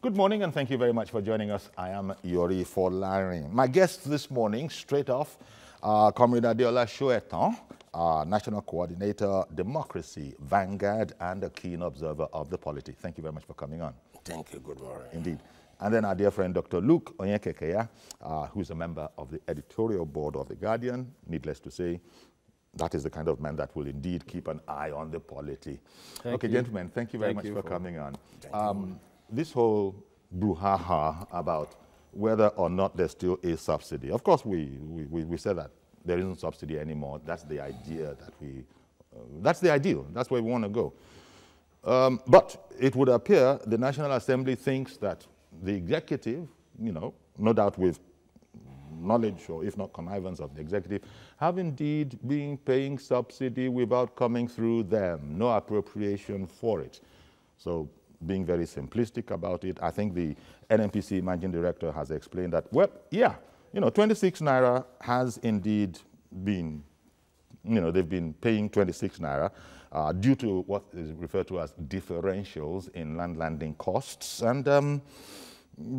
Good morning and thank you very much for joining us. I am Yori Folarin. My guest this morning, straight off, uh, Comrade Adeola Soetan, uh, National Coordinator, Democracy, Vanguard, and a keen observer of the polity. Thank you very much for coming on. Thank you. Good morning. Indeed. And then our dear friend Dr. Luke Onyekakeyah, uh, who's a member of the editorial board of The Guardian. Needless to say, that is the kind of man that will indeed keep an eye on the polity. Thank okay, you. gentlemen, thank you very Thank much you for, for- coming on. This whole brouhaha about whether or not there still is subsidy. Of course, we, we, we, we said that there isn't subsidy anymore. That's the idea that we, uh, that's the ideal. That's where we want to go. Um, but it would appear the National Assembly thinks that the executive, you know, no doubt with knowledge or if not connivance of the executive, have indeed been paying subsidy without coming through them, no appropriation for it. So being very simplistic about it, I think the NNPC managing director has explained that, well, yeah, you know, 26 naira has indeed been you know, they've been paying 26 naira uh, due to what is referred to as differentials in land landing costs and um,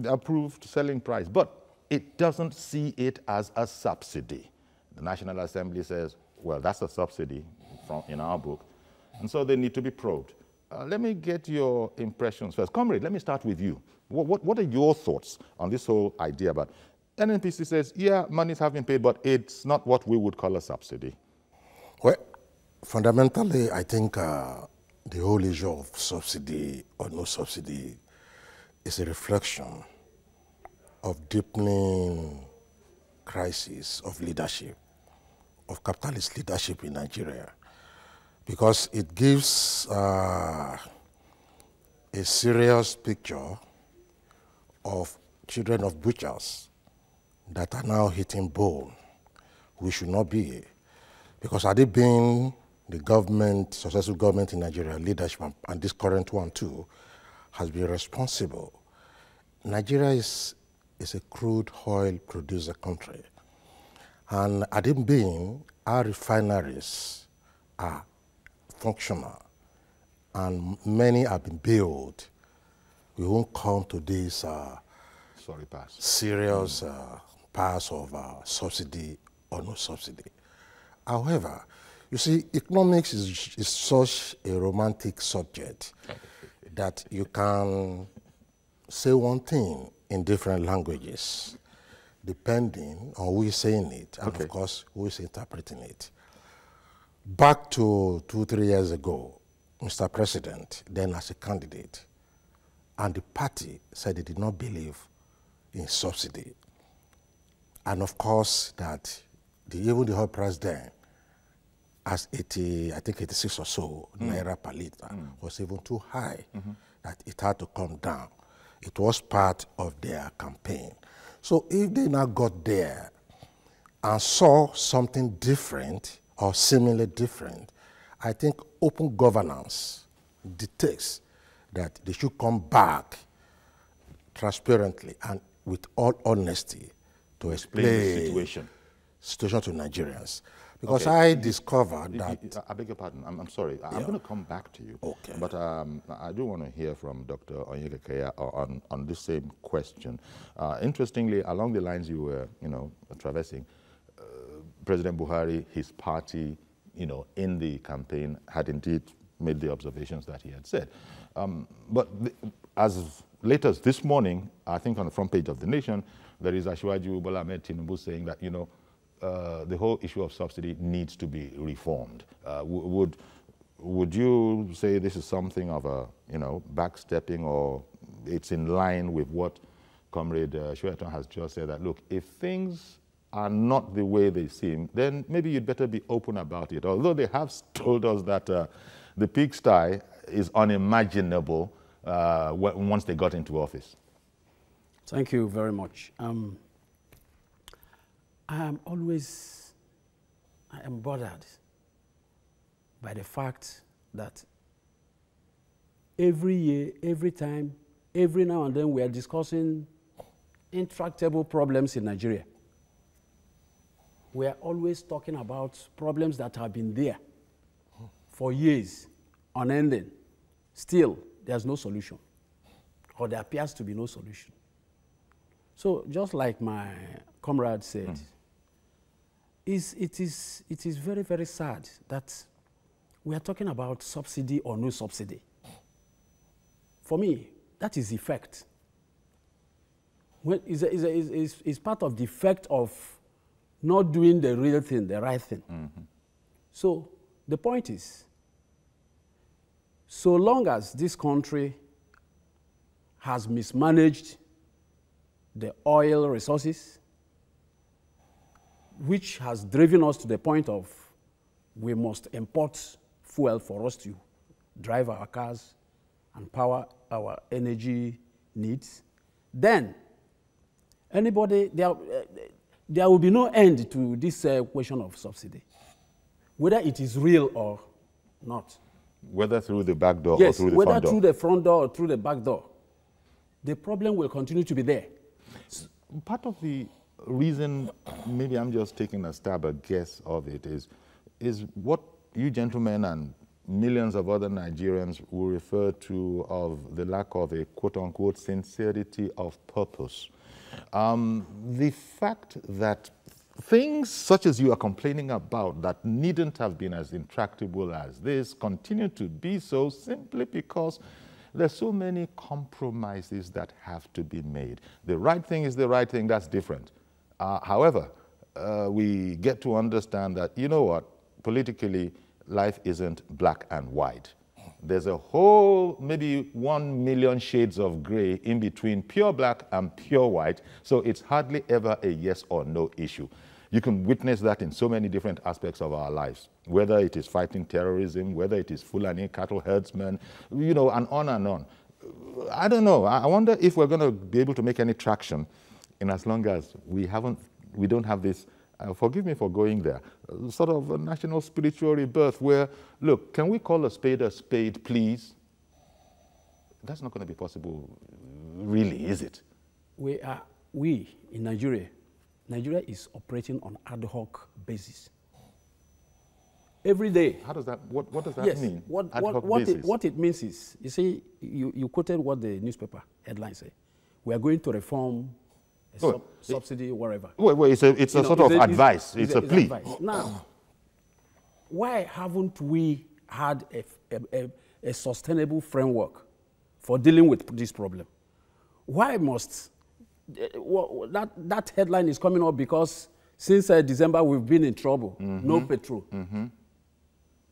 approved selling price. But it doesn't see it as a subsidy. The National Assembly says, well, that's a subsidy from, in our book, and so they need to be probed. Uh, let me get your impressions first. Comrade, let me start with you. What, what, what are your thoughts on this whole idea about NNPC says, yeah, monies have been paid, but it's not what we would call a subsidy. Well, fundamentally, I think uh, the whole issue of subsidy or no subsidy is a reflection of deepening crisis of leadership, of capitalist leadership in Nigeria, because it gives uh, a serious picture of children of butchers that are now hitting bone. We should not be. Because had it been the government, successful government in Nigeria, leadership, and- this current one too, has been responsible. Nigeria is, is a crude oil producer country. And had it been, our refineries are functional and many have been built, we won't come to this uh, Sorry, pass. serious uh, pass of uh, subsidy or no subsidy. However, you see, economics is, is such a romantic subject that you can say one thing in different languages, depending on who is saying it, and Okay. of course, who is interpreting it. Back to two, three years ago, Mr. President, then as a candidate, and the party said they did not believe in subsidy. And of course, that the, even the oil price then, as 80, I think 86 or so mm. naira per liter, mm. was even too high mm-hmm. that it had to come down. It was part of their campaign. So if they now got there and saw something different or similarly different, I think open governance dictates that they should come back transparently and with all honesty to explain Explain the situation. situation to Nigerians. Because Okay. I discovered that I beg your pardon. I'm, I'm sorry. I'm going to come back to you. Okay. But um, I do want to hear from Dr. Onyekakeyah on, on this same question. Uh, interestingly, along the lines you were, you know, traversing, President Buhari, his party, you know, in the campaign had indeed made the observations that he had said. Um, but as late as this morning, I think on the front page of The Nation, there is Asiwaju Bola Ahmed Tinubu saying that, you know, uh, the whole issue of subsidy needs to be reformed. Uh, would, would you say this is something of a, you know, backstepping or it's in line with what Comrade uh, has just said that, look, if things are not the way they seem, then maybe you'd better be open about it. Although they have told us that uh, the pigsty is unimaginable uh, once they got into office. Thank you very much. Um, I am always, I am bothered by the fact that every year, every time, every now and then we are discussing intractable problems in Nigeria. We are always talking about problems that have been there for years, unending. Still, there's no solution. or there appears to be no solution. So just like my comrade said, mm. is, it, is, it is very, very sad that we are talking about subsidy or no subsidy. For me, that is effect. Well, is, is, is, is part of the effect of not doing the real thing, the right thing. Mm -hmm. So the point is, so long as this country has mismanaged the oil resources, which has driven us to the point of we must import fuel for us to drive our cars and power our energy needs, then anybody, there, uh, there will be no end to this uh, question of subsidy, whether it is real or not. Whether through the back door yes, or through the front door? whether through the front door or through the back door. The problem will continue to be there. Part of the reason, maybe I'm just taking a stab, a guess of it, is, is what you gentlemen and millions of other Nigerians will refer to of the lack of a quote-unquote sincerity of purpose. Um, the fact that things such as you are complaining about that needn't have been as intractable as this continue to be so simply because there's so many compromises that have to be made. The right thing is the right thing, that's different. Uh, however, uh, we get to understand that, you know what, politically, life isn't black and white. There's a whole, maybe one million shades of gray in between pure black and pure white, so it's hardly ever a yes or no issue. You can witness that in so many different aspects of our lives, whether it is fighting terrorism, whether it is Fulani cattle herdsmen, you know, and on and on. I don't know. I wonder if we're going to be able to make any traction in as long as we haven't, we don't have this uh, forgive me for going there, uh, sort of a national spiritual rebirth where, look, can we call a spade a spade, please? That's not going to be possible, really, is it? We are, we in Nigeria, Nigeria is operating on ad hoc basis. Every day. How does that, what, what does that yes, mean? What, what, what, it, what it means is, you see, you, you quoted what the newspaper headline say. We are going to reform oh, sub subsidy, whatever. Well, well it's a, it's a know, sort of a, advice. It's, it's, a, plea. Advice. Now, why haven't we had a, a, a, sustainable framework for dealing with this problem? Why must uh, well, that, that headline is coming up because since uh, December we've been in trouble, mm -hmm. no petrol. Mm -hmm.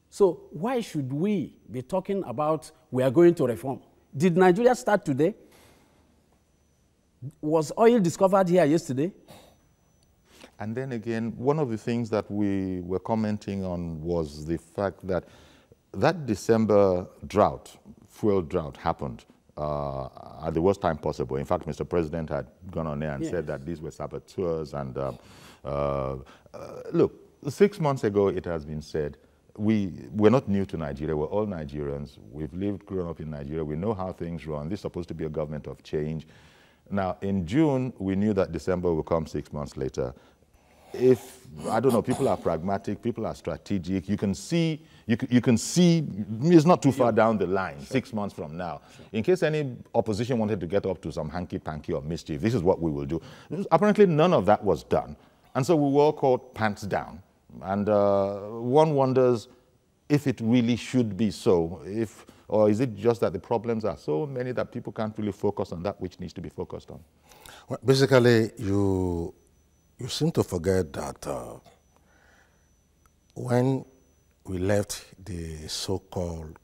So why should we be talking about we are going to reform? Did Nigeria start today? Was oil discovered here yesterday? And then again, one of the things that we were commenting on was the fact that that December drought, fuel drought, happened uh, at the worst time possible. In fact, Mr. President had gone on there and yes. said that these were saboteurs. And uh, uh, look, six months ago, it has been said, we, we're not new to Nigeria. We're all Nigerians. We've lived, grown up in Nigeria. We know how things run. This is supposed to be a government of change. Now, in June, we knew that December would come six months later. If, I don't know, people are pragmatic, people are strategic, you can see, you can, you can see, it's not too far down the line, sure. six months from now. Sure. In case any opposition wanted to get up to some hanky-panky or mischief, this is what we will do. Apparently, none of that was done. And so we were all called pants down. And uh, one wonders if it really should be so, if or is it just that the problems are so many that people can't really focus on that which needs to be focused on? Well, basically, you, you seem to forget that uh, when we left the so-called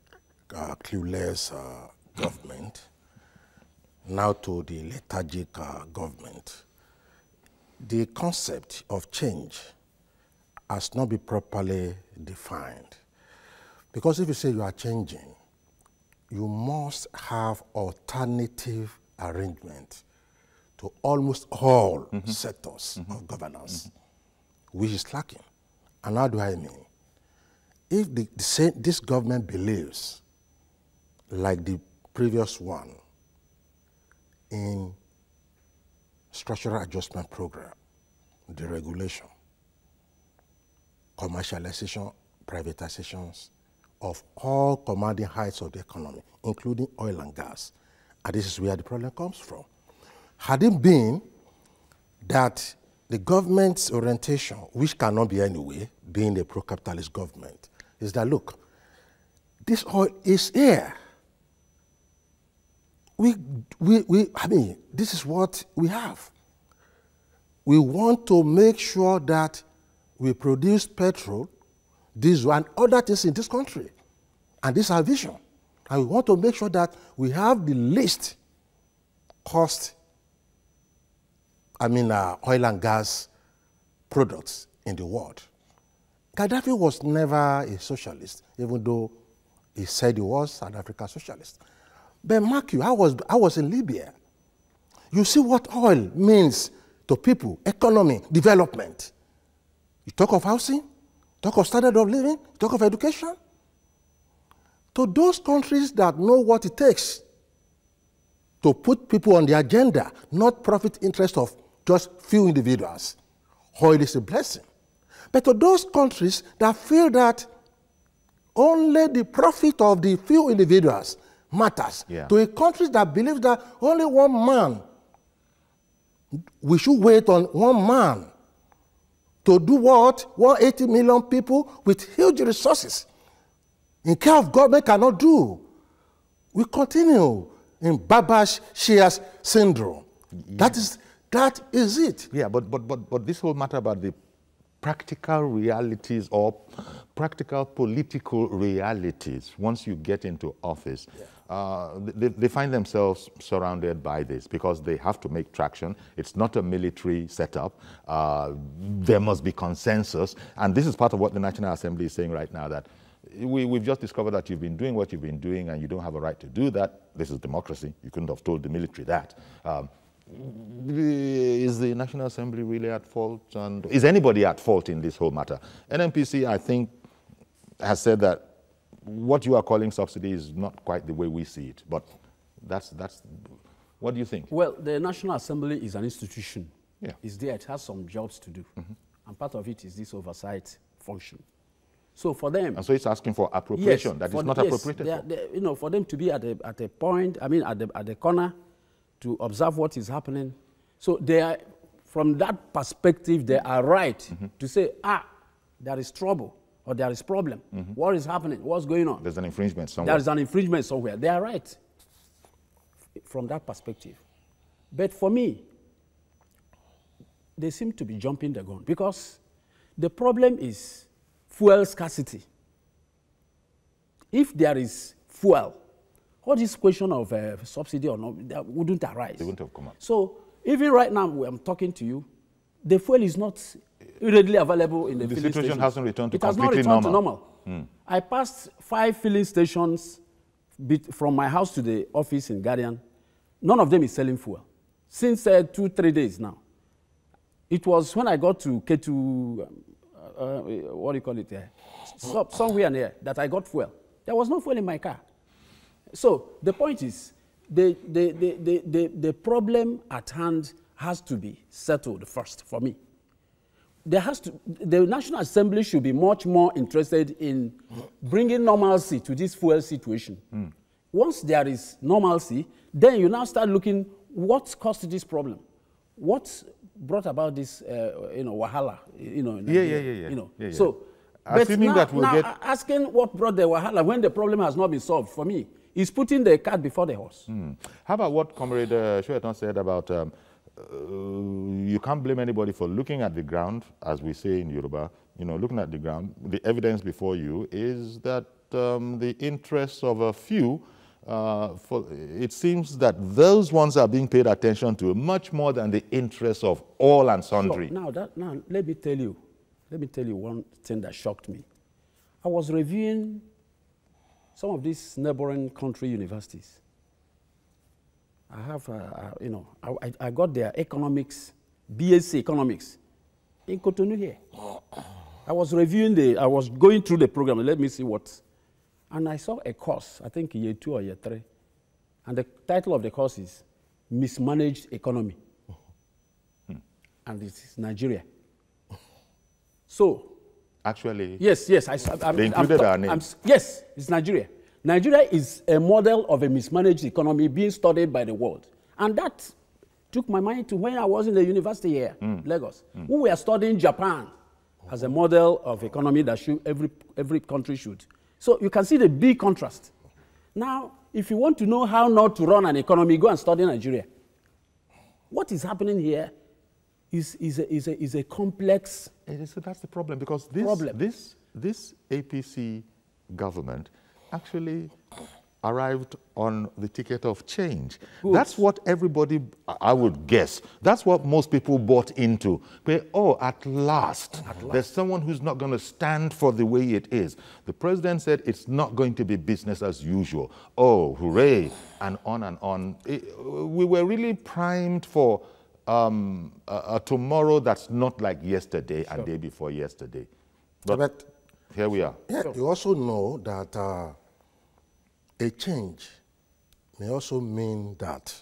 uh, clueless uh, government, now to the lethargic uh, government, the concept of change has not been properly defined. Because if you say you are changing, you must have alternative arrangement to almost all mm -hmm. sectors mm -hmm. of governance, mm -hmm. which is lacking. And how do I mean? If the, the same, this government believes, like the previous one, in structural adjustment program, deregulation, commercialization, privatizations, of all commanding heights of the economy, including oil and gas, And this is where the problem comes from. Had it been that the government's orientation, which cannot be anyway, being a pro-capitalist government, is that look, this oil is here. We, we, we, I mean, this is what we have. We want to make sure that we produce petrol, diesel, and other things in this country. And this is our vision. And we want to make sure that we have the least cost, I mean, uh, oil and gas products in the world. Gaddafi was never a socialist, even though he said he was an African socialist. But mark you, I was, I was in Libya. You see what oil means to people, economy, development. You talk of housing, talk of standard of living, talk of education. To those countries that know what it takes to put people on the agenda, not profit interest of just few individuals, oil is a blessing. But to those countries that feel that only the profit of the few individuals matters, Yeah. to a country that believes that only one man, we should wait on one man to do what 180 million people with huge resources in care of government cannot do. We continue in Babash Shears syndrome. That mm-hmm. is that is it. Yeah, but, but, but, but this whole matter about the practical realities or practical political realities once you get into office, uh, they, they find themselves surrounded by this because they have to make traction. It's not a military setup. Uh, there must be consensus. And this is part of what the National Assembly is saying right now that we, we've just discovered that you've been doing what you've been doing and you don't have a right to do that. This is democracy. You couldn't have told the military that. Um, is the National Assembly really at fault? And is anybody at fault in this whole matter? NNPC, I think, has said that what you are calling subsidy is not quite the way we see it. But that's, that's what do you think? Well, the National Assembly is an institution. Yeah. It's there, it has some jobs to do. Mm-hmm. And part of it is this oversight function. So for them, And so it's asking for appropriation that for not yes, appropriated they are- for. they- you know, for them to be at a, at a point, I mean, at the, at the corner to observe what is happening. So they are, from that perspective, they are right Mm-hmm. to say, ah, there is trouble or there is problem. What is happening? What's going on? There's an infringement somewhere. There is an infringement somewhere. They are right from that perspective. But for me, they seem to be jumping the gun because the problem is fuel scarcity. If there is fuel, all this question of uh, subsidy or not that wouldn't arise. They wouldn't have come up. So even right now, I'm talking to you, the fuel is not readily available in the, The filling situation hasn't returned to it has not returned normal. to normal. I passed five filling stations from my house to the office in Guardian. None of them is selling fuel since uh, two, three days now. It was when I got to K2, um, uh, uh, what do you call it, uh, somewhere near, that I got fuel. There was no fuel in my car. So the point is, the, the, the, the, the, the problem at hand has to be settled first for me. There has to, the National Assembly should be much more interested in bringing normalcy to this fuel situation. Once there is normalcy, then you now start looking what caused this problem, what brought about this, uh, you know, wahala, you know. Yeah, yeah, yeah, yeah. You know, Yeah, yeah. so. but now- that we'll now get- asking what brought the wahala when the problem has not been solved for me is putting the cart before the horse. Hmm. How about what Comrade uh, Soetan said about um, uh, you can't blame anybody for looking at the ground, as we say in Yoruba, you know, looking at the ground. The evidence before you is that um, the interests of a few, uh, for, it seems that those ones are being paid attention to much more than the interests of all and sundry. So now, that, now let me tell you, let me tell you one thing that shocked me. I was reviewing some of these neighboring country universities. I have, uh, uh, you know, I, I- got their economics, BSc economics, in Cotonou here. I was reviewing the, I was going through the program. Let me see what, and I saw a course. I think year two or year three, and the title of the course is mismanaged economy, and it is Nigeria. So Actually, Yes, yes. I, am They included our name. yes, it's Nigeria. Nigeria is a model of a mismanaged economy being studied by the world. And that took my mind to when I was in the university here, mm. Lagos. Mm. We were studying Japan as a model of economy that should, every, every country should. So you can see the big contrast. Now, if you want to know how not to run an economy, go and study Nigeria. What is happening here is, is, a, is, a, is a complex so that's the problem because this, problem. this, this APC government actually arrived on the ticket of change. Good. That's what everybody, I would guess, that's what most people bought into. But, oh, at last, at last. there's someone who's not going to stand for the way it is. The president said it's not going to be business as usual. Oh, hooray, and on and on. It, we were really primed for um, a, a, tomorrow that's not like yesterday sure. and day before yesterday. But, but here we are. Yeah, you also know that uh, a change may also mean that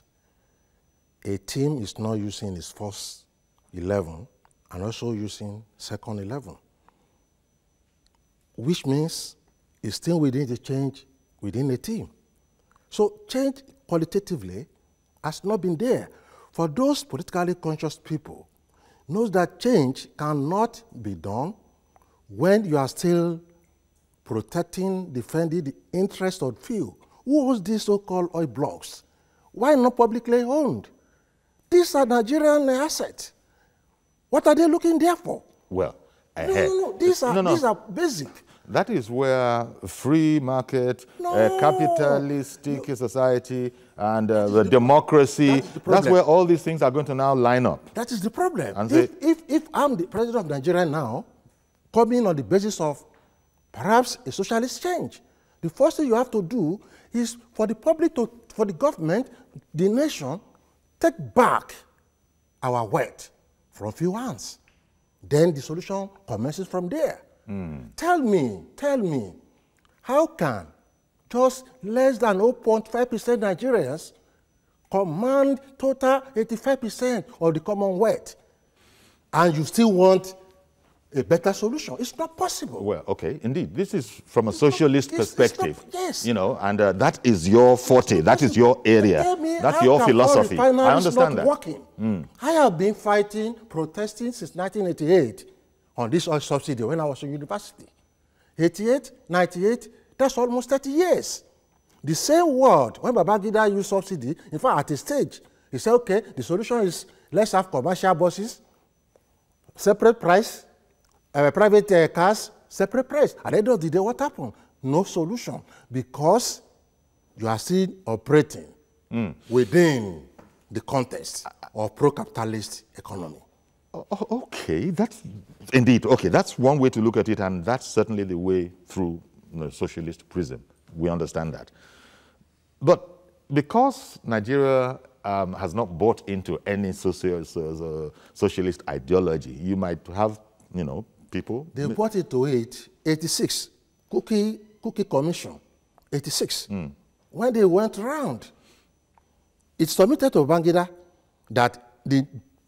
a team is not using its first 11 and also using second 11, which means it's still within the change within a team. So change qualitatively has not been there. For those politically conscious people, knows that change cannot be done when you are still protecting, defending the interest of few. Who owns these so-called oil blocks? Why not publicly owned? These are Nigerian assets. What are they looking there for? Well, no, no, no. Eh, eh, these are, no, no. These are basic. That is where free market, no. uh, capitalistic no. society, and uh, the, the, democracy, that's, the that's, where all these things are going to now line up. That is the problem. And if, if, if I'm the president of Nigeria now, coming on the basis of perhaps a socialist change. The first thing you have to do is for the public to, for the government, the nation, take back our wealth from a few hands. Then the solution commences from there. Mm. Tell me, tell me, how can just less than 0.5% Nigerians command total 85% of the commonwealth, and you still want a better solution. It's not possible. Well, okay, indeed. This is from a it's socialist not, perspective. It's not, yes. You know, and uh, that is your forte. That is your area. That's your philosophy. I understand that. Working. Mm. I have been fighting, protesting since 1988 on this oil subsidy when I was in university. 88, 98, that's almost 30 years. The same word, when Babangida used subsidy, in fact, at a stage, he said, okay, the solution is let's have commercial buses, separate price, uh, private uh, cars, separate price. At the end of the day, what happened? No solution because you are still operating mm. within the context of pro-capitalist economy. Okay, that's indeed okay. That's one way to look at it, and that's certainly the way through the socialist prism. We understand that. But because Nigeria um, has not bought into any social, uh, socialist ideology, you might have, you know, people. They brought it to it, 86, Cookey, Cookey Commission, 86. Mm. When they went around, it submitted to Bangida that the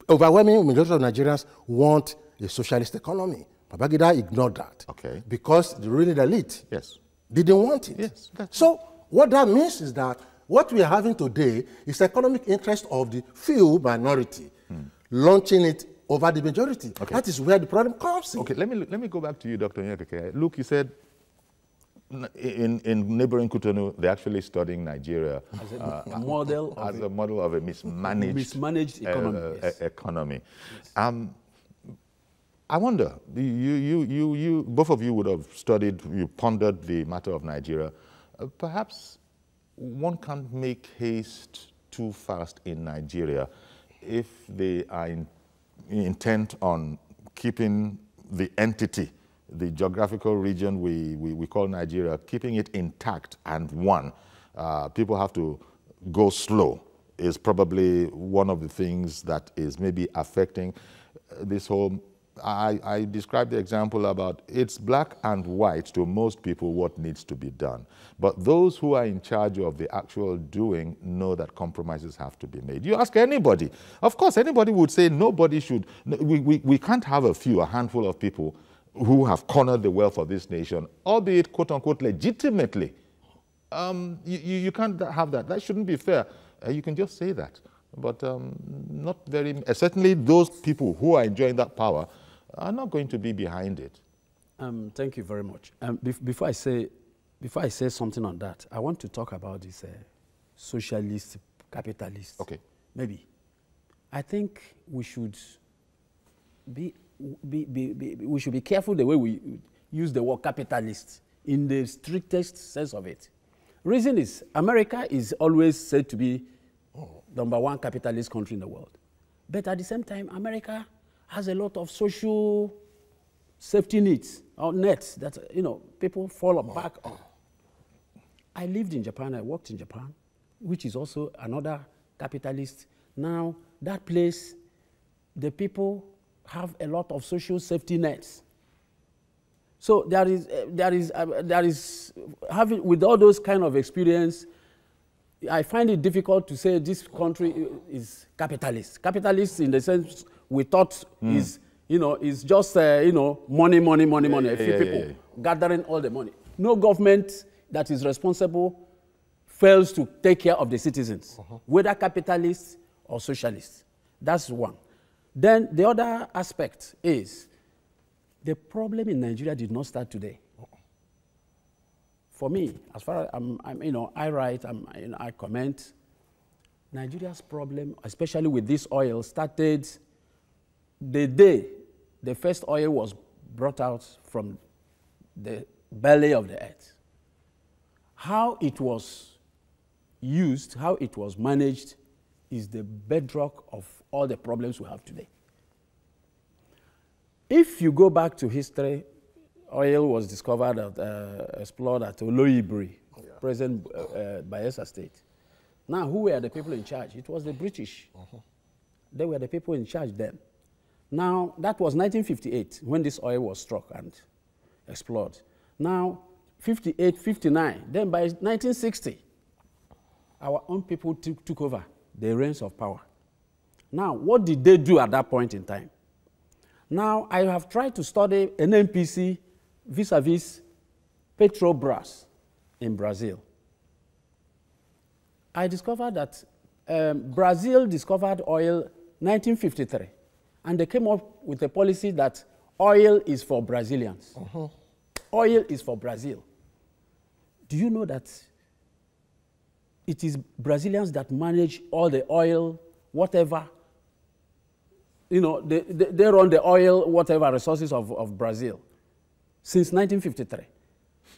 overwhelming majority of Nigerians want a socialist economy. Babangida ignored that. Okay. Because the ruling elite yes. didn't want it. Yes. So what that means is that what we are having today is the economic interest of the few minority mm. launching it over the majority. Okay. That is where the problem comes in. Okay, let me, let me go back to you, Dr. Nyekeke. Look, you said in, in neighboring Cotonou, they're actually studying Nigeria as a, uh, model, as a, a, model of a mismanaged, mismanaged uh, economy. Uh, yes. economy. Yes. Um, I wonder, you, you, you, you, both of you would have studied, you pondered the matter of Nigeria. Uh, perhaps one can't make haste too fast in Nigeria if they are in intent on keeping the entity, the geographical region we, we, we call Nigeria, keeping it intact and one. Uh, people have to go slow is probably one of the things that is maybe affecting this whole I, I described the example about it's black and white to most people what needs to be done. But those who are in charge of the actual doing know that compromises have to be made. You ask anybody. Of course, anybody would say nobody should, we, we, we can't have a few, a handful of people who have cornered the wealth of this nation, albeit quote unquote legitimately. Um, you, you can't have that. That shouldn't be fair. Uh, you can just say that. But um, not very, certainly those people who are enjoying that power are not going to be behind it. Um, thank you very much. Um, before, I say, before I say something on that, I want to talk about this uh, socialist, capitalist. Okay. Maybe. I think we should be, be, be, be, we should be careful the way we use the word capitalist in the strictest sense of it. Reason is, America is always said to be number one capitalist country in the world. But at the same time, America has a lot of social safety nets or nets that, you know, people fall back on. I lived in Japan, I worked in Japan, which is also another capitalist. Now, that place, the people have a lot of social safety nets. So there is, uh, there is, uh, there is having, with all those kind of experience, I find it difficult to say this country is capitalist. Capitalist in the sense we thought mm. is, you know, is just, uh, you know, money, money, money, money. Yeah, a few yeah, people yeah, gathering all the money. No government that is responsible fails to take care of the citizens, uh -huh. whether capitalist or socialist. That's one. Then the other aspect is the problem in Nigeria did not start today. For me, as far as I'm, I'm you know, I write, I'm, you know, I comment, Nigeria's problem, especially with this oil, started the day the first oil was brought out from the belly of the earth. How it was used, how it was managed, is the bedrock of all the problems we have today. If you go back to history, oil was discovered, at, uh, explored at Oloibiri, yeah. present uh, uh, Bayelsa State. Now, who were the people in charge? It was the British. Uh -huh. They were the people in charge then. Now, that was 1958 when this oil was struck and explored. Now, 58, 59, then by 1960, our own people took over the reins of power. Now, what did they do at that point in time? Now, I have tried to study NNPC vis-a-vis Petrobras in Brazil. I discovered that um, Brazil discovered oil 1953, and they came up with a policy that oil is for Brazilians. Uh -huh. Oil is for Brazil. Do you know that it is Brazilians that manage all the oil, whatever, you know, they, they, they run the oil, whatever resources of, of Brazil since 1953.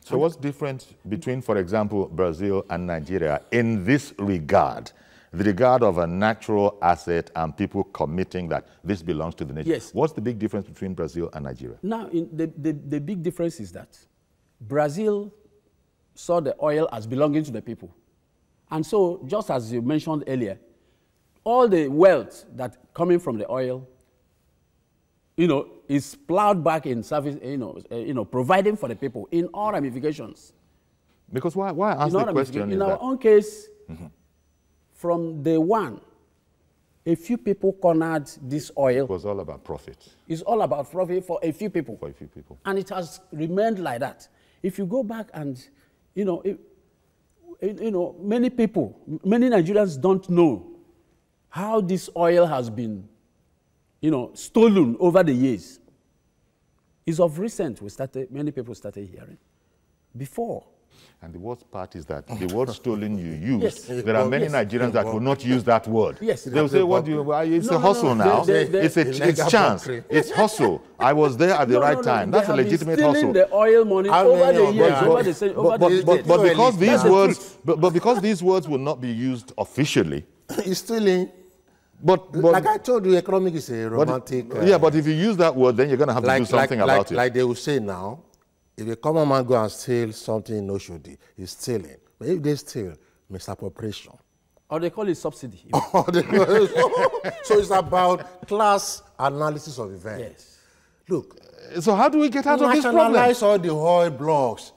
So what's different between, for example, Brazil and Nigeria in this regard? The regard of a natural asset and people committing that this belongs to the nation. Yes. What's the big difference between Brazil and Nigeria? Now, the, the, the big difference is that Brazil saw the oil as belonging to the people. And so, just as you mentioned earlier, all the wealth that coming from the oil you know, is plowed back in service, you know, uh, you know, providing for the people in all ramifications. Because why, why ask the question In our that? own case, mm -hmm. From day one, a few people cornered this oil. It was all about profit. It's all about profit for a few people. For a few people. And it has remained like that. If you go back and, you know, it, you know, many people, many Nigerians don't know how this oil has been you know, stolen over the years. It's of recent we started, many people started hearing. Before. And the worst part is that the word stolen you use, yes. there are many yes. Nigerians that will not use that word. Yes. They'll say, what do you, it's no, a hustle no, no. now. They, they, it's a it's chance. It's hustle. I was there at the right time. That's a legitimate hustle. the oil money How over the years, over the, over but, the but, but, but because these words, but, but because these words will not be used officially. it's stealing. But, but, like I told you, economic is a romantic. But, uh, yeah, but if you use that word, then you're going to have like, to do something like, about like, it. Like they will say now, if a common man go and steal something in Oshodi, he's stealing. But if they steal, misappropriation. Or they call it subsidy. so it's about class analysis of events. Yes. Look. So how do we get out of this problem? Nationalize all the oil blocks.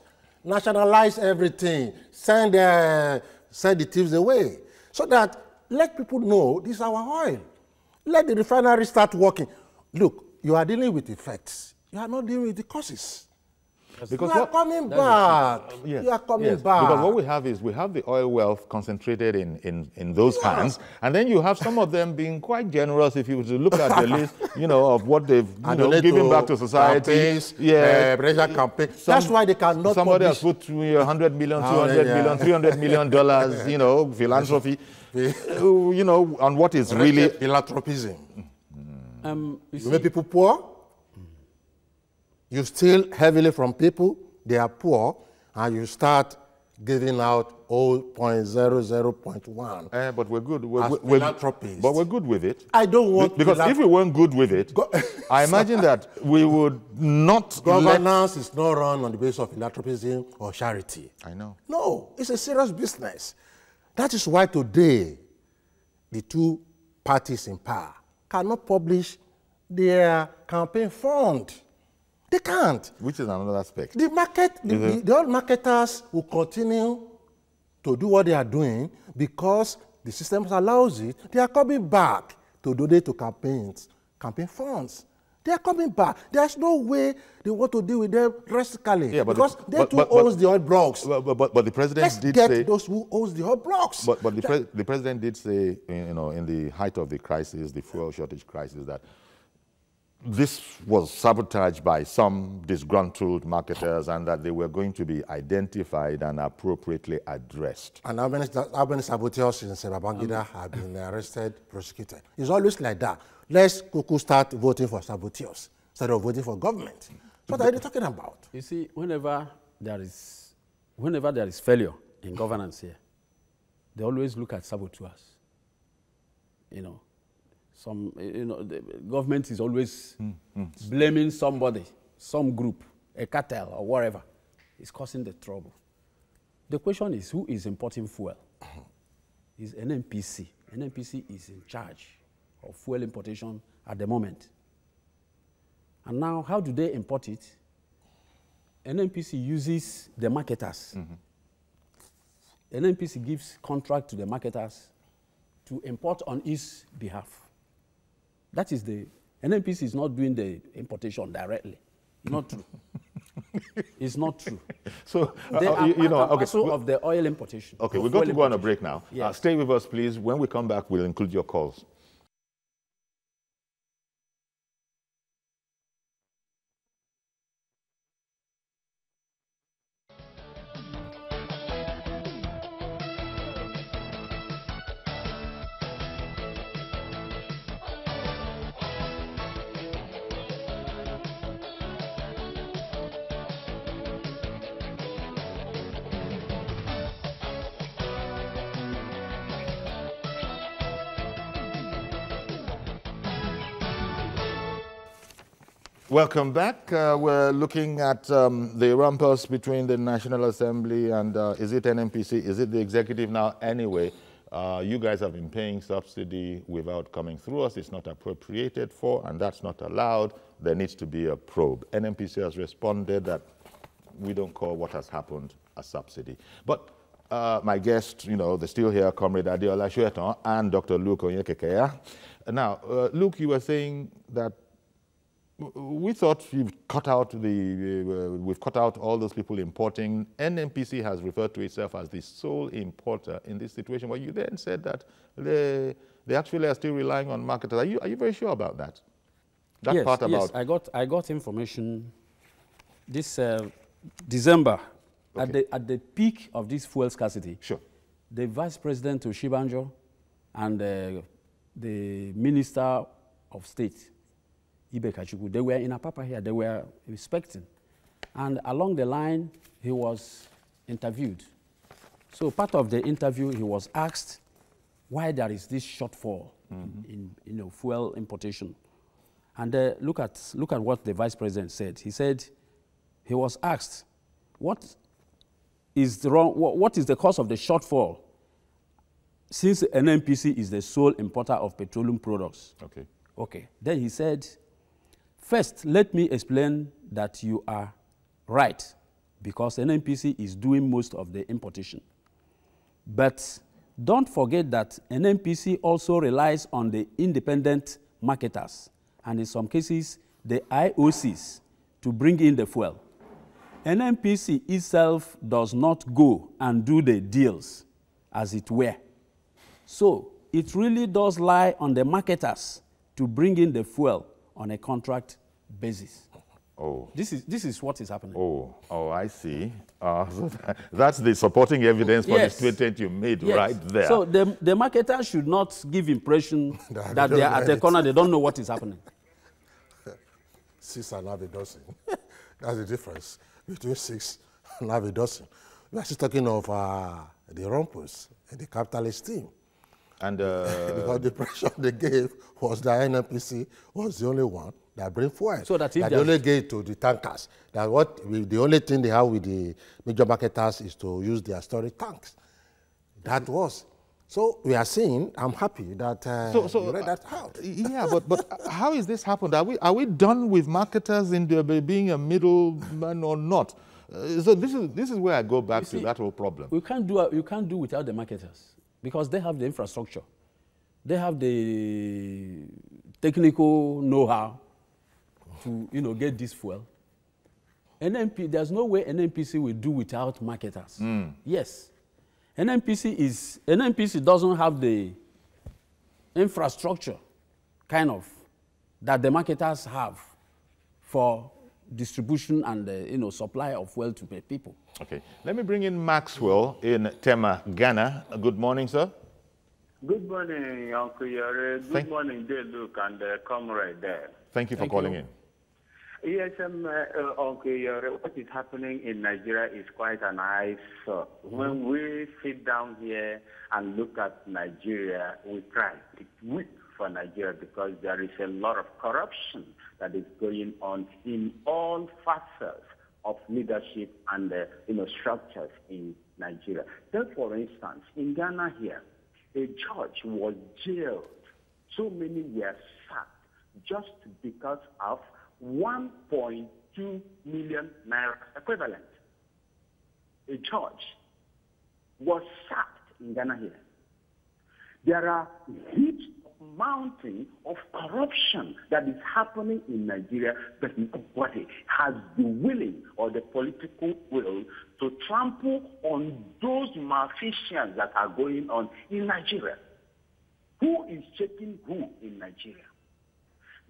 Nationalize everything. Send, uh, send the thieves away. So that let people know this is our oil. Let the refinery start working. Look, you are dealing with effects. You are not dealing with the causes. Because you are what- coming back. Yes, You are coming yes, back. Because what we have is we have the oil wealth concentrated in, in, in those hands, and then you have some of them being quite generous. If you were to look at the list, you know, of what they've you And know, given back to society. campaigns, yeah, uh, presidential campaign. Some- That's why they cannot Somebody publish. has put uh, 100 million, Oh, 200 yeah. million, 300 million dollars, you know, philanthropy, uh, you know, on what is really. philanthropism. Um, you You see, make people poor. You steal heavily from people. They are poor, and you start giving out 0.00.1. Eh, but we're good. We're, As we're- we're- philanthropists. but we're good with it. I don't want because if we weren't good with it, Go- I imagine that we would not let. Governance is not run on the basis of philanthropism or charity. I know. No, it's a serious business. That is why today the two parties in power cannot publish their campaign fund. They can't. Which is another aspect. The market, the, mm-hmm. the, the old marketers will continue to do what they are doing because the system allows it. They are coming back to donate to campaigns, campaign funds. They are coming back. There's no way they want to deal with them drastically Yeah, but the- because they but- too but- but- owns the oil blocks. But, but, but, but the president Let's did get say. those who owns the oil blocks. But, but the, pres the president did say, you know, in the height of the crisis, the fuel shortage crisis, that this was sabotaged by some disgruntled marketers and that they were going to be identified and appropriately addressed. And how many, how many saboteurs in Sebabangida have been arrested, prosecuted? It's always like that. Let's kuku start voting for saboteurs instead of voting for government. What are you talking about? you see, whenever there is, whenever there is failure in governance here, they always look at saboteurs. You know, some, eh, you know, the government is always hmm, hmm. blaming somebody, some group, a cartel or whatever, is causing the trouble. The question is, who is importing fuel? Is NNPC. NNPC is in charge of fuel importation at the moment. And now, how do they import it? NNPC uses the marketers. Mm-hmm. NNPC gives contract to the marketers to import on its behalf. That is the NNPC is not doing the importation directly. Not true. it's not true. So, uh, uh, you, you know, okay. parcel of the oil importation. Okay, we're going to go on a break now. Uh, stay with us, please. When we come back, we'll include your calls. Welcome back. Uh, we're looking at um, the rumpus between the National Assembly and uh, is it NNPC? Is it the executive now? Anyway, uh, you guys have been paying subsidy without coming through us. It's not appropriated for, and that's not allowed. There needs to be a probe. NNPC has responded that we don't call what has happened a subsidy. But uh, my guest, you know, they're still here, Comrade Adeola Soetan and Dr. Luke Onyekakeyah. Now, uh, Luke, you were saying that we thought we've cut out the uh, we've cut out all those people importing. NNPC has referred to itself as the sole importer in this situation. But you then said that they they actually are still relying on marketers. Are you are you very sure about that? That yes, part yes, about I got I got information this uh, December at the at the peak of this fuel scarcity. sure. The Vice President Osinbajo and uh, the Minister of State Ibe Kachikwu, they were in Apapa here. They were inspecting, and along the line he was interviewed. So part of the interview, he was asked why there is this shortfall in, in you know, fuel importation. And uh, look, at, look at what the vice president said. He said he was asked, what is the, wrong, what, what is the cause of the shortfall since NNPC is the sole importer of petroleum products? Okay. Okay. Then he said, First, let me explain that you are right because NNPC is doing most of the importation. But don't forget that NNPC also relies on the independent marketers and in some cases the IOCs to bring in the fuel. NNPC itself does not go and do the deals, as it were. So it really does lie on the marketers to bring in the fuel on a contract basis. Oh. This is, this is what is happening. Oh, oh, I see. Uh, so that, that's the supporting evidence for Yes. the statement you made Yes. right there. So the, the marketers should not give impression That that they they are at know a corner, they don't know what is happening. Six and have a dozen. That's the difference between six and have a dozen. We are still talking of uh, the rumpus and the capitalist team. And uh, because the pressure they gave was that NNPC was the only one that bring fuel. So that if they only gave to the tankers. That what we, the only thing they have with the major marketers is to use their storage tanks. That was. So we are seeing. I'm happy that uh, so, so you read that uh, out. yeah, but but how is this happened? Are we are we done with marketers in the, being a middleman or not? Uh, so this is this is where I go back to see, that whole problem. We can't do, you can't do without the marketers because they have the infrastructure. They have the technical know-how to you know, get this fuel. NNP, there's no way NNPC will do without marketers. Hmm. Yes. NNPC, is, NNPC doesn't have the infrastructure, kind of, that the marketers have for distribution and uh, you know, supply of fuel to the people. Okay, let me bring in Maxwell in Tema, Ghana. Good morning, sir. Good morning, Uncle Yori. Good Thank- morning, dear Luke and uh, comrade there. Thank you for Thank calling you. in. Yes, um, uh, uh, Uncle Yori, what is happening in Nigeria is quite an eyesore. When we sit down here and look at Nigeria, we cry. It's weak for Nigeria because there is a lot of corruption that is going on in all facets of leadership and uh, you know structures in Nigeria. Then, for instance, in Ghana here, a judge was jailed. So many were sacked just because of 1.2 million naira equivalent. A judge was sacked in Ghana here. There are of mountain of corruption that is happening in Nigeria, but nobody has the willing or the political will to trample on those malfeasance that are going on in Nigeria. Who is checking who in Nigeria?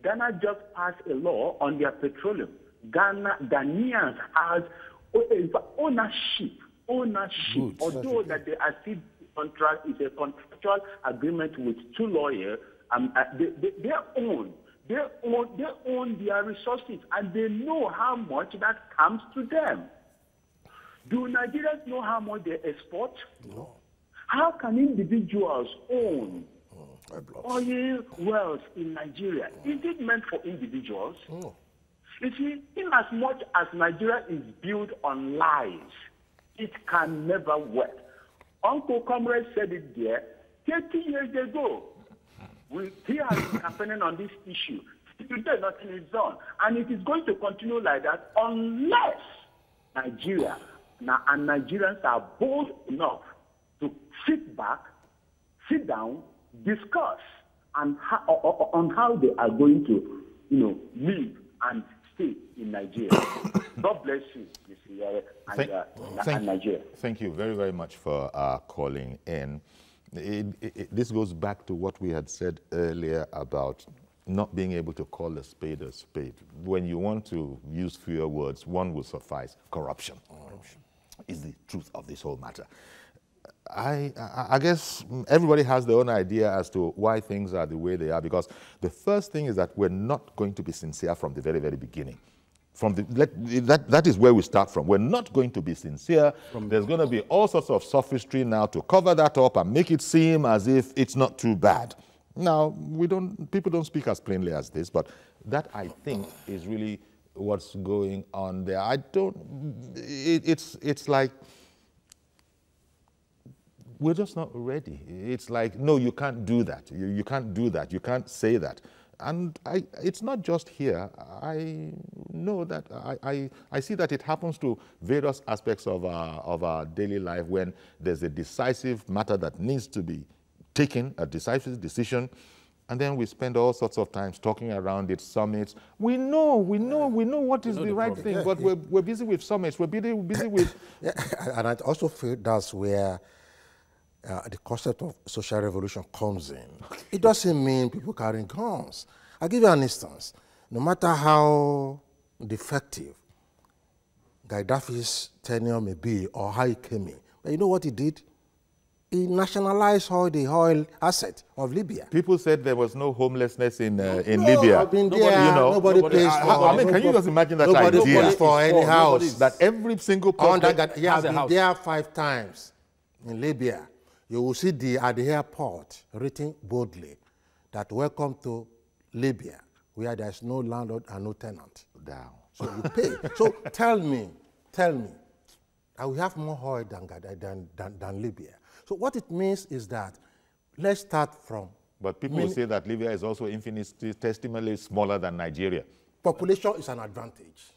Ghana just passed a law on their petroleum. Ghana, Ghanaians has ownership, ownership. Good. Although that they are still contract is a contractual agreement with two lawyers, um, uh, they, they, they own, they own, they own their resources, and they know how much that comes to them. Do Nigerians know how much they export? No. How can individuals own block. oil wells in Nigeria? Is it meant for individuals? No. You see, in as much as Nigeria is built on lies, it can never work. Uncle Comrade said it there 30 years ago. We, he has been campaigning on this issue. Today, nothing is done. And it is going to continue like that unless Nigeria na- and Nigerians are bold enough to sit back, sit down, discuss and on how they are going to, you know, live and stay in Nigeria. God bless you, Mr. Yere, and, Thank, uh, thank- and Nigeria. thank you very, very much for uh, calling in. It, it, it- this goes back to what we had said earlier about not being able to call a spade a spade. When you want to use fewer words, one will suffice. Corruption. Corruption is the truth of this whole matter. I, I, I guess everybody has their own idea as to why things are the way they are because the first thing is that we're not going to be sincere from the very, very beginning. From the, let, that, that is where we start from. We're not going to be sincere. There's going to be all sorts of sophistry now to cover that up and make it seem as if it's not too bad. Now, we don't, people don't speak as plainly as this, but that I think is really what's going on there. I don't, it, it's, it's like, we're just not ready. It's like, no, you can't do that. You, you can't do that. You can't say that. And I, it's not just here. I know that I, I, I see that it happens to various aspects of our, of our daily life when there's a decisive matter that needs to be taken, a decisive decision. And then we spend all sorts of times talking around it, summits. We know, we know, we know what is know the, the right problem. thing, but we're, we're busy with summits. We're busy, busy with. Yeah, and I also feel that's where uh, the concept of social revolution comes in. It doesn't mean people carrying guns. I'll give you an instance. No matter how defective Gaddafi's tenure may be or how he came in, but you know what he did? He nationalized all the oil asset of Libya. People said there was no homelessness in, uh, in No, Libya. I've been Nobody- there. you know, nobody, nobody- pays I- for. I- mean, can you just imagine that nobody idea? pays for any house. that every single person. Yeah, has I've been house. there five times in Libya. You will see the at the airport written boldly that welcome to Libya, where there is no landlord and no tenant. Down. So you pay. so tell me, tell me, I we have more oil than, than, than, than Libya. So what it means is that let's start from But people will say that Libya is also infinitesimally smaller than Nigeria. population is an advantage.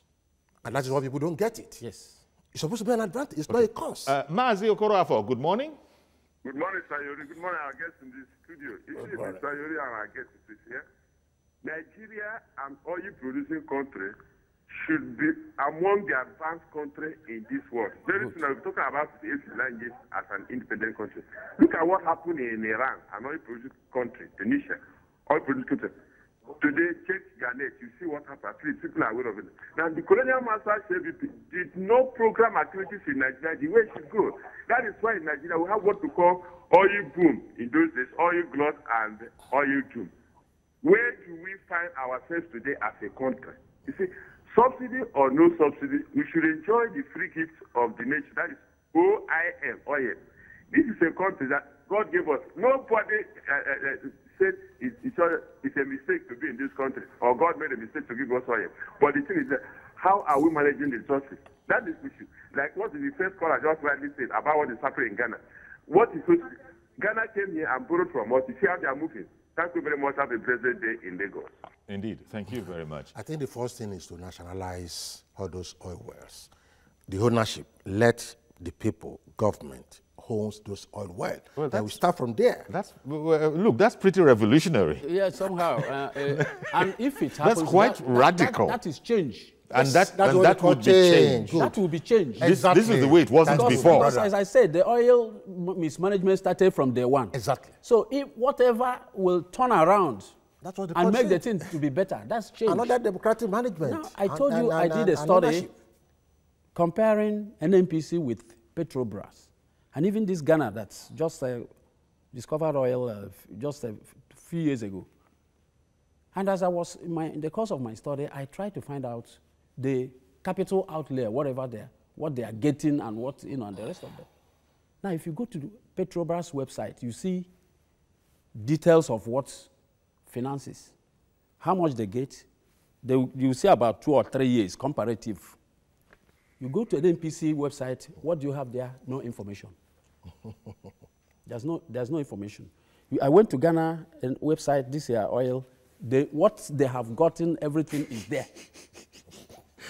And that is why people don't get it. Yes. It's supposed to be an advantage. It's not a cost. Uh, Maazi Okoroafo, good morning. Good morning, Sayori. Good morning, our guests in this studio. It is Sayori and our guest is here. Nigeria, an oil producing country, should be among the advanced countries in this world. Very soon, I'll talking about the eight to nine years as an independent country. Look at what happened in Iran, an oil producing country, Tunisia, oil producing country. Today, check Garnet, you see what happened. At least people are aware of it. Now, the colonial master CBP did not program activities in Nigeria the way it should go. That is why in Nigeria we have what we call oil boom in those days, oil glut and oil doom. Where do we find ourselves today as a country? You see, subsidy or no subsidy, we should enjoy the free gifts of the nature. That is OIM, oil. This is a country that God gave us. Nobody uh, uh, uh, said it's, it's, a, mistake to be in this country, or God made a mistake to give us oil. But the thing is that how are we managing the resources? That is the issue. Like what the first caller just rightly said about what is happening in Ghana. What is it? Ghana came here and borrowed from us. You see how they are moving. Thank you very much. Have a blessed day in Lagos. Indeed. Thank you very much. I think the first thing is to nationalize all those oil wells. The ownership, let the people, government, owns those oil wells. Well, then we start from there. That's, well, look, that's pretty revolutionary. Yeah, somehow. Uh, uh, and if it happens, that's quite that- that- radical. that is change. And that, that's and that would be changed. Good. That will be changed. This, this is the way it wasn't That's before. Because, as I said, the oil mismanagement started from day one. Exactly. So if whatever will turn around That's what the and court make the said. thing to be better, that's change. Another democratic management. Now, I and- told you and- I did a study comparing NNPC with Petrobras. And even this Ghana that's just uh, discovered oil uh, just a few years ago. And as I was in, my, in the course of my study, I tried to find out the capital outlay, whatever they what they are getting and what, you know, and the rest of them. Now, if you go to Petrobras website, you see details of what finances, how much they get. They, you see about two or three years comparative. You go to the NNPC website, what do you have there? No information. there's, no, there's no information. I went to Ghana and website, this year oil, they, what they have gotten, everything is there.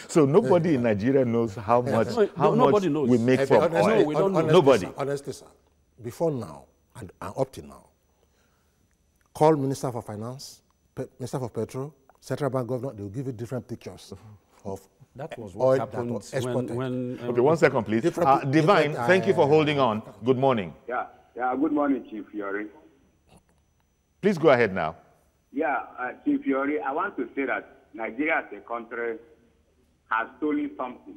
So nobody in Nigeria knows how much, No, how no- much nobody knows. we make from honestly- oil. No, we don't honestly, Nobody. Sir, honestly, sir, before now and, and up to now, call Minister for Finance, Pe- Minister for Petrol, Central Bank Governor, they will give you different pictures of That was oil what that happened was when, when um, Okay, one second, please. Different- Uh, Divine, different, thank you for uh, holding on. Good morning. Yeah, yeah. Good morning, Chief Fiore. Please go ahead now. Yeah, uh, Chief Fiore, I want to say that Nigeria as a country has stolen something.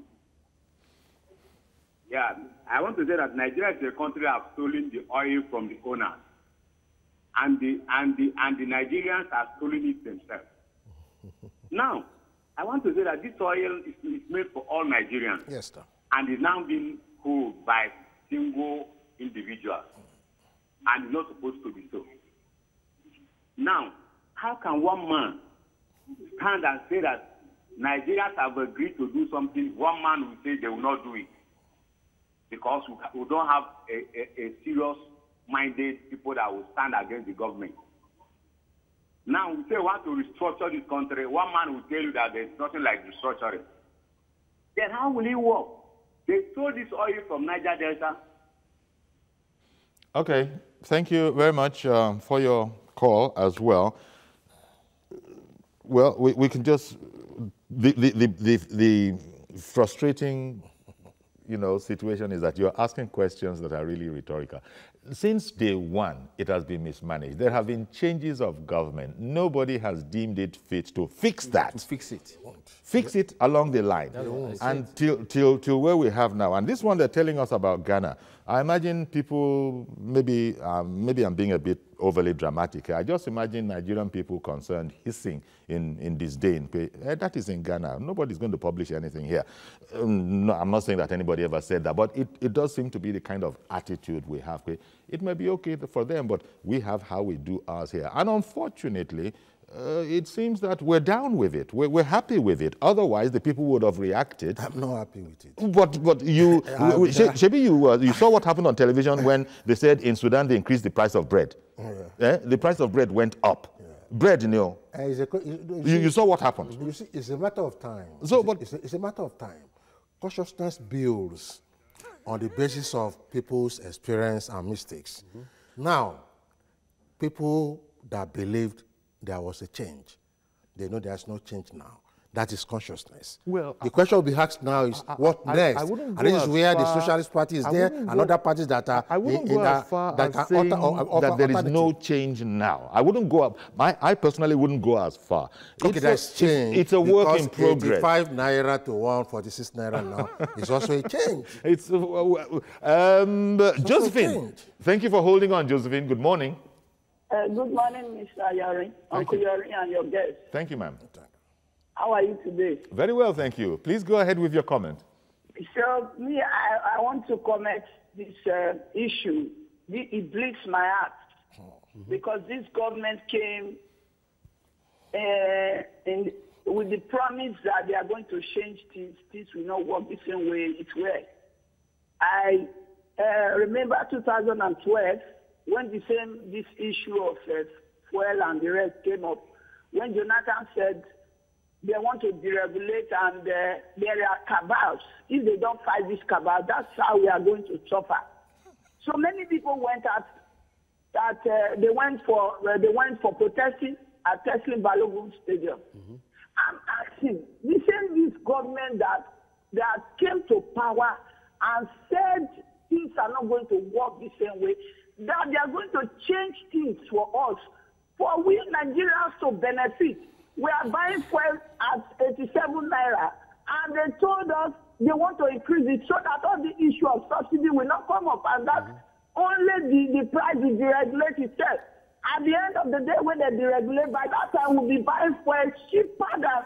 Yeah, I want to say that Nigeria as a country has stolen the oil from the owners, and the and the and the Nigerians are stolen it themselves. now, I want to say that this oil is, is made for all Nigerians. Yes, sir. and is now being pulled by single individuals and is not supposed to be so. Now, how can one man stand and say that Nigerians have agreed to do something, one man will say they will not do it? Because we, we don't have a, a, a serious minded people that will stand against the government. Now, we say we want to restructure this country. One man will tell you that there's nothing like restructuring then how will it work? They stole this oil from Niger Delta. Okay, thank you very much um, for your call as well. Well, we, we can just, the, the, the, the, frustrating you know, situation is that you're asking questions that are really rhetorical. Since day one, it has been mismanaged. There have been changes of government. Nobody has deemed it fit to fix that. To fix it. Fix it along the line. And till, till, till where we have now. And this one they're telling us about Ghana. I imagine people, maybe, um, maybe I'm being a bit overly dramatic. I just imagine Nigerian people concerned hissing in, in disdain. Eh, that is in Ghana. Nobody's going to publish anything here. Um, no, I'm not saying that anybody ever said that, but it, it does seem to be the kind of attitude we have. It may be okay for them, but we have how we do ours here. And unfortunately, uh, it seems that we're down with it. We're, we're, happy with it. Otherwise, the people would have reacted. I'm not happy with it. But, but you, Shebi, you, uh, you saw what happened on television when they said in Sudan they increased the price of bread. Oh, yeah. eh? The price of bread went up. Yeah. Bread, you know. Uh, a, you, you, you, saw what happened. You see, it's a matter of time. So, it's, but, a, it's, a, it's a matter of time. Consciousness builds on the basis of people's experience and mistakes. Mm -hmm. Now, people that believed there was a change. They know there's no change now. That is consciousness. Well, the I, question will be asked now is I, what I, next? and this is where the Socialist Party is there and go, other parties that are. I wouldn't in, go in as far that as saying offer, that there is no change now. I wouldn't go up. My, I personally wouldn't go as far. Okay, it's there's a, change. It's a work in progress. 85 naira to 146 naira now is also a change. It's uh, um, Josephine. Thank you for holding on, Josephine. Good morning. Uh, good morning, Mr. Yori, Uncle Yori, and your guest. Thank you, ma'am. How are you today? Very well, thank you. Please go ahead with your comment. So, me, I, I want to comment this uh, issue. It bleeds my heart mm -hmm. because this government came uh, in, with the promise that they are going to change things. Things will not work the same way it was. I uh, remember 2012 when the same this issue of uh, fuel and the rest came up, when Jonathan said they want to deregulate and uh, there are cabals. If they don't fight this cabal, that's how we are going to suffer. So many people went out that uh, they went for uh, they went for protesting at Teslim Balogun Stadium. Mm-hmm. I'm asking the same this government that that came to power and said things are not going to work the same way that they are going to change things for us, for we Nigerians to benefit. We are buying fuel at 87 naira, and they told us they want to increase it so that all the issue of subsidy will not come up, and that mm-hmm. only the, the price is deregulate itself. At the end of the day, when they deregulate, by that time we'll be buying fuel cheaper than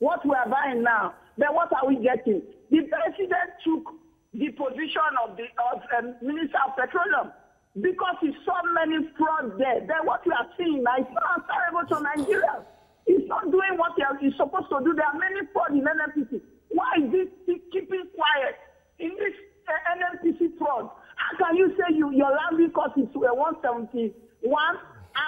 what we are buying now. Then what are we getting? The president took the position of the of um, Minister of Petroleum because he saw many fraud there. Then what we are seeing now is not answerable to Nigeria. He's not doing what he's supposed to do. There are many fraud in NNPC. Why is he keeping quiet in this uh, NNPC fraud? How can you say you, your land cost is uh, 171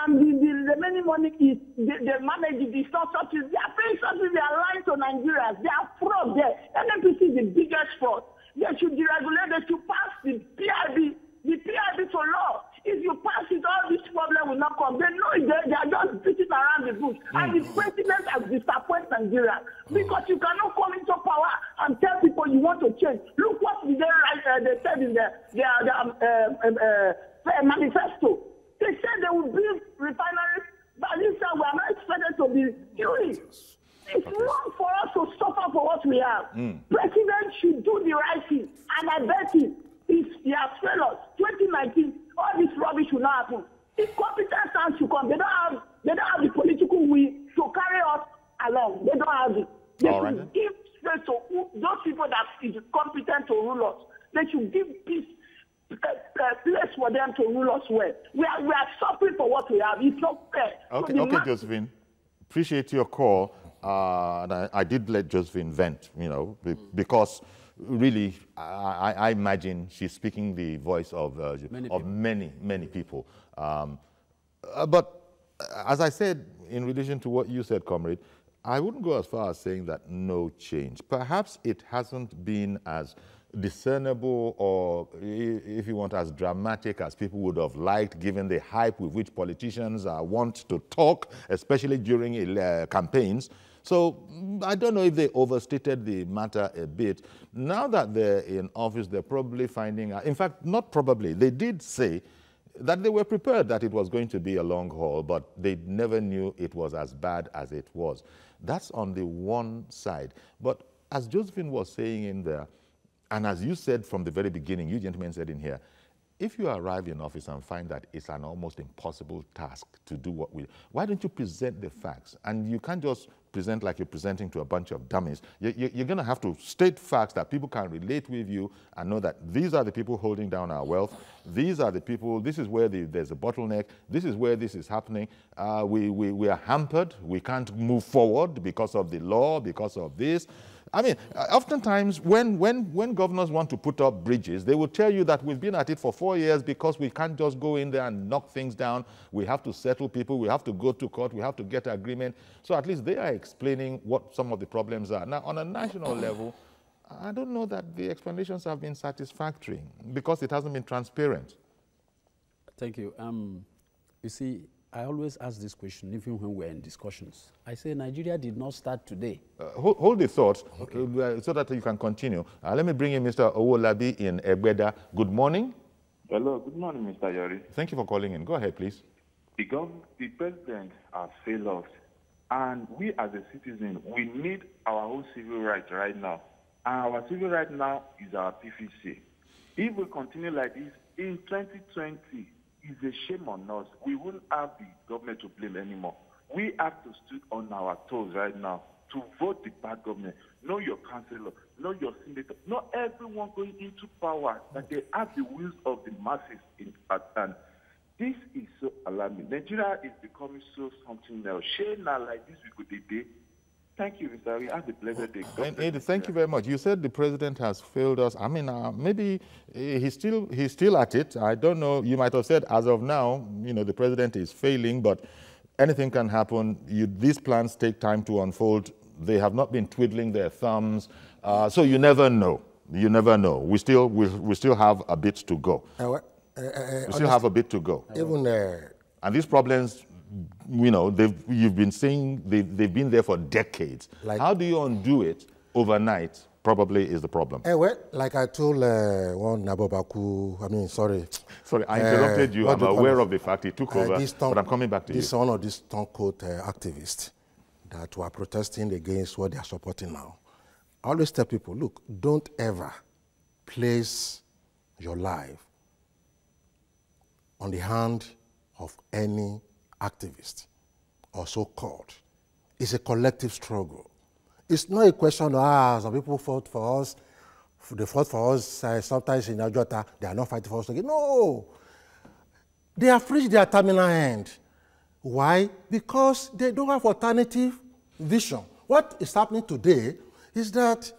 and the, the remaining money is the, the is not subsidy. They are paying subsidy. They are lying to Nigerians. They are fraud there. NNPC is the biggest fraud. They should deregulate. They should pass the PIB the PIB to law. If you pass it, all this problem will not come. They know they, they are just beating around the bush. Mm. And the president has disappointed Nigeria because you cannot come into power and tell people you want to change. Look what they, uh, they said in the, their, their um, uh, um, uh, manifesto. They said they will build refineries, but this time we are not expected to be doing it's okay. wrong for us to suffer for what we have. Mm. President should do the right thing. And I bet you, if he has failed us, 2019, all this rubbish will not happen. If competent hands should come, they don't have they don't have the political will to carry us along. They don't have it. They all should right. give space to those people that is competent to rule us. They should give peace uh, uh, place for them to rule us well. We are we are suffering for what we have. It's not fair. Okay, so okay, Josephine. Appreciate your call. Uh, and I, I, did let Josephine vent, you know, because really, I, I, imagine she's speaking the voice of, uh, many, of many, many people. Um, uh, but as I said, in relation to what you said, comrade, I wouldn't go as far as saying that no change. Perhaps it hasn't been as discernible or, if you want, as dramatic as people would have liked, given the hype with which politicians uh, want to talk, especially during uh, campaigns. So mm, I don't know if they overstated the matter a bit. Now that they're in office, they're probably finding out, in fact, not probably, they did say that they were prepared that it was going to be a long haul, but they never knew it was as bad as it was. That's on the one side. But as Josephine was saying in there, and as you said from the very beginning, you gentlemen said in here, if you arrive in office and find that it's an almost impossible task to do what we, why don't you present the facts? And you can't just present like you're presenting to a bunch of dummies. You, are going to have to state facts that people can relate with you and know that these are the people holding down our wealth. These are the people, this is where the, there's a bottleneck. This is where this is happening. Uh, we, we, we are hampered. We can't move forward because of the law, because of this. I mean, uh, oftentimes when, when, when governors want to put up bridges, they will tell you that we've been at it for four years because we can't just go in there and knock things down. We have to settle people. We have to go to court. We have to get agreement. So at least they are explaining what some of the problems are. Now, on a national level, I don't know that the explanations have been satisfactory because it hasn't been transparent. Thank you. Um, you see, I always ask this question, even when we're in discussions. I say Nigeria did not start today. Uh, hold, hold, the thought okay. uh, so that you can continue. Uh, let me bring in Mr. Owolabi in Egbeda. Good morning. Hello, good morning, Mr. Yori. Thank you for calling in. Go ahead, please. The, the president has failed us, and we as a citizen, we need our own civil rights right now. And our civil right now is our PVC. If we continue like this, in 2020, it's a shame on us. We won't have the government to blame anymore. We have to stood on our toes right now to vote the bad government. Know your councillor, know your senator, not everyone going into power that they have the wills of the masses in hand. This is so alarming. Nigeria is becoming so something else. Shame now like this we could be Thank you, Mr. We have the pleasure day. And, thank you very much. You said the president has failed us. I mean, uh, maybe uh, he's still he's still at it. I don't know. You might have said as of now, you know, the president is failing, but anything can happen. You, these plans take time to unfold. They have not been twiddling their thumbs, uh, so you never know. You never know. We still we, we still have a bit to go. Uh, uh, we still have a bit to go. Even and these problems you know, they've, you've been saying they've, they've been there for decades. Like, How do you undo it overnight? Probably is the problem. Eh, well, like I told uh, one Nabobaku, I mean, sorry. Sorry, I interrupted uh, you. I'm aware of the fact he took uh, over, but I'm coming back to this you. one of these Toncoat uh, activists that were protesting against what they are supporting now. I always tell people, look, don't ever place your life on the hand of any activist or so called. It's a collective struggle. It's not a question of, ah, some people fought for us, they fought for us uh, sometimes in Ojota, they are not fighting for us again. No. They have reached their terminal end. Why? Because they don't have alternative vision. What is happening today is that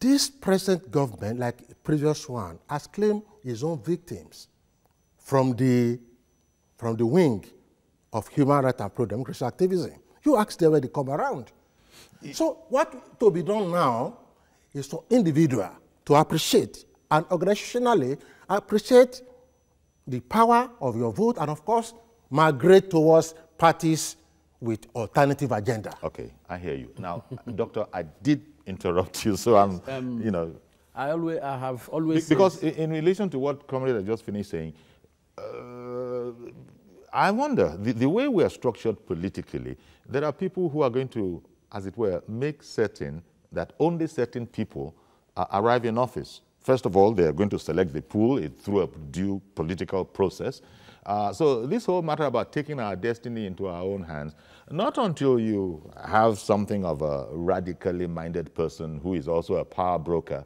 this present government, like previous one, has claimed his own victims from the, from the wing of human rights and pro-democracy activism. You ask them when they come around. So what to be done now is for individual to appreciate and organizationally appreciate the power of your vote and of course migrate towards parties with alternative agenda. Okay, I hear you. Now, Doctor, I did interrupt you, so I'm, um, you know. I always, I have always Because in, in relation to what Comrade I just finished saying, uh, I wonder, the, the way we are structured politically, there are people who are going to, as it were, make certain that only certain people uh, arrive in office. First of all, they are going to select the pool through a due political process. Uh, so this whole matter about taking our destiny into our own hands, not until you have something of a radically minded person who is also a power broker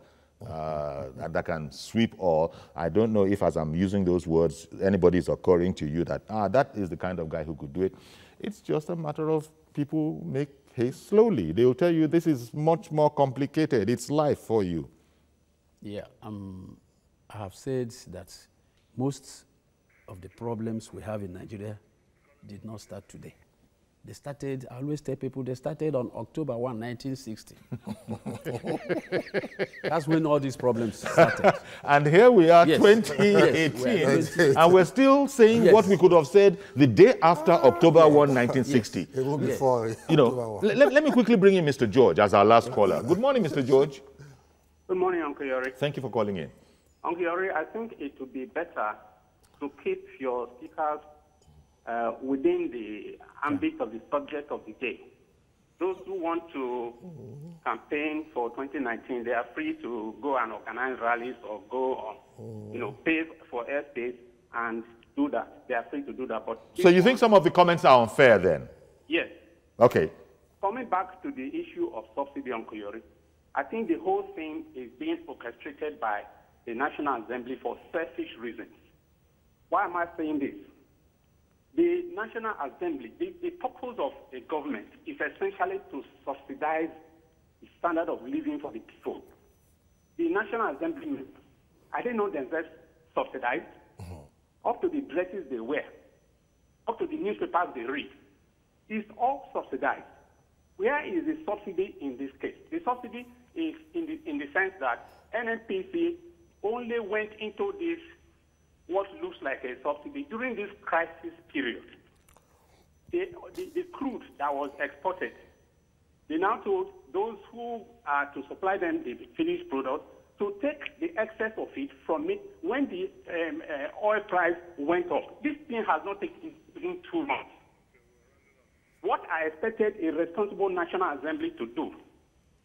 uh, that can sweep all. I don't know if, as I'm using those words, anybody is occurring to you that, ah, that is the kind of guy who could do it. It's just a matter of people make haste slowly. They will tell you this is much more complicated. It's life for you. Yeah, um, I have said that most of the problems we have in Nigeria did not start today. They started, I always tell people, they started on October 1, 1960. That's when all these problems started. and here we are, Yes. 2018, Yes, we are and we're still saying Yes. what we could have said the day after ah. October 1, 1960. Even before. You know, let, let- let me quickly bring in Mr. George as our last caller. Good morning, Mr. George. Good morning, Uncle Yori. Thank you for calling in. Uncle Yori, I think it would be better to keep your speakers uh, within the ambit of the subject of the day. Those who want to campaign for 2019, they are free to go and organize rallies or go on, you know, pay for airspace and do that. They are free to do that. But So you think some of the comments are unfair then? yes, Okay. Coming back to the issue of subsidy on Koyori, I think the whole thing is being orchestrated by the National Assembly for selfish reasons. Why am I saying this? The National Assembly, the, the purpose of a government is essentially to subsidize the standard of living for the people. The National Assembly members, I didn't know themselves subsidized, mm-hmm. up to the dresses they wear, up to the newspapers they read. It's all subsidized. Where is the subsidy in this case? The subsidy is in the, in the sense that NNPC only went into this, what looks like a subsidy, during this crisis period. The, the, the crude that was exported, they now told those who are to supply them the finished product to take the excess of it from it when the um, uh, oil price went up. This thing has not taken two months. What I expected a responsible National Assembly to do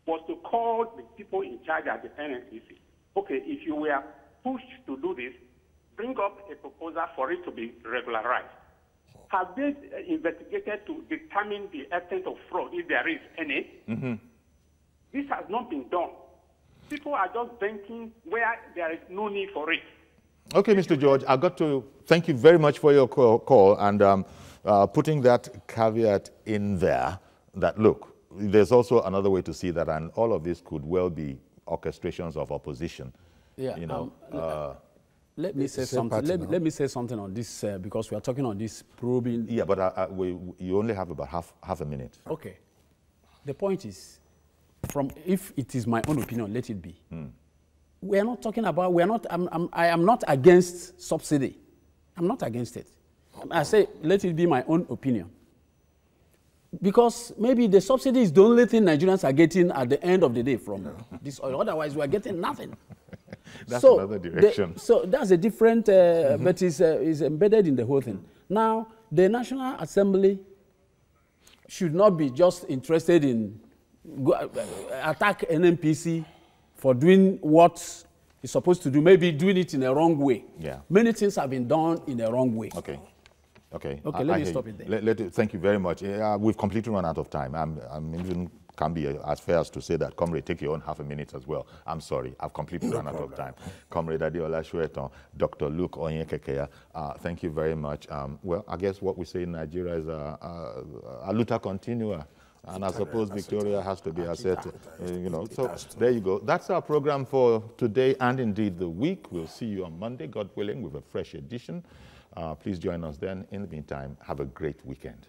was to call the people in charge at the NNPC. Okay, if you were pushed to do this, bring up a proposal for it to be regularized. Have they uh, investigated to determine the extent of fraud, if there is any? This has not been done. People are just banking where there is no need for it. Okay, Mr. George, I got to thank you very much for your call, call and um, uh, putting that caveat in there that, look, there's also another way to see that, and all of this could well be orchestrations of opposition. Yeah, You know, um, uh, Let me say something. Let, let me say something on this uh, because we are talking on this probing. yeah, but uh, uh, we, you only have about half, half a minute. Okay. The point is, from if it is my own opinion, let it be. We are not talking about. We are not. I'm, I'm, I am not against subsidy. I'm not against it. I say let it be my own opinion. Because maybe the subsidy is the only thing Nigerians are getting at the end of the day from this oil. Otherwise, we are getting nothing. That's so another the- direction. so that's a different, uh, but it's, uh, it's embedded in the whole thing. Now, the National Assembly should not be just interested in go, uh, attack NNPC for doing what it's supposed to do, maybe doing it in a wrong way. Yeah. Many things have been done in a wrong way. Okay. Okay. Okay, I- let I me stop you. it there. Let, let thank you very much. Uh, we've completely run out of time. I'm, I'm even can be as fair as to say that, comrade, take your own half a minute as well. I'm sorry, I've completely run out of time. Comrade Adeola Soetan, Dr. Luke Onyekakeyah, uh, thank you very much. Um, well, I guess what we say in Nigeria is a, a, a luta continua. And I suppose Victoria has to be asserted, uh, you know. So there you go. That's our program for today and indeed the week. We'll see you on Monday, God willing, with a fresh edition. Uh, please join us then. In the meantime, have a great weekend.